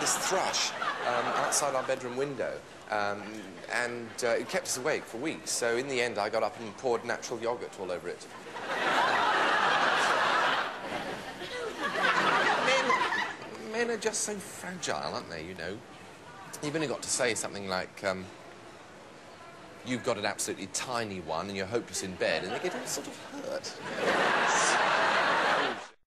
this thrush um, outside our bedroom window. Um, and uh, it kept us awake for weeks. So in the end, I got up and poured natural yogurt all over it. men, men are just so fragile, aren't they? You know, you've only got to say something like, um, "You've got an absolutely tiny one, and you're hopeless in bed," and they get all sort of hurt.